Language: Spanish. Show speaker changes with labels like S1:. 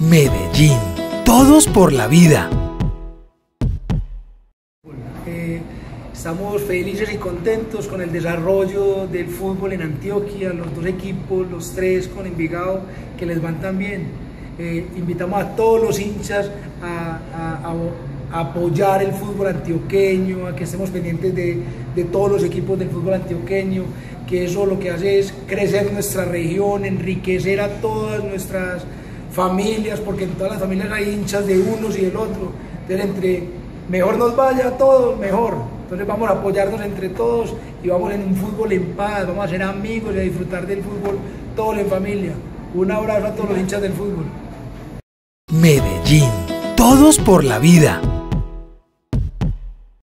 S1: Medellín. Todos por la vida.
S2: Eh, estamos felices y contentos con el desarrollo del fútbol en Antioquia, los dos equipos, los tres con Envigado, que les van tan bien. Eh, invitamos a todos los hinchas a, a- a apoyar el fútbol antioqueño, a que estemos pendientes de, de todos los equipos del fútbol antioqueño, que eso lo que hace es crecer nuestra región, enriquecer a todas nuestras familias, porque en todas las familias hay hinchas de unos y del otro. Entonces, entre mejor nos vaya a todos, mejor. Entonces vamos a apoyarnos entre todos y vamos en un fútbol en paz, vamos a ser amigos y a disfrutar del fútbol todos en familia. Un abrazo a todos los hinchas del fútbol.
S1: Medellín. Todos por la vida.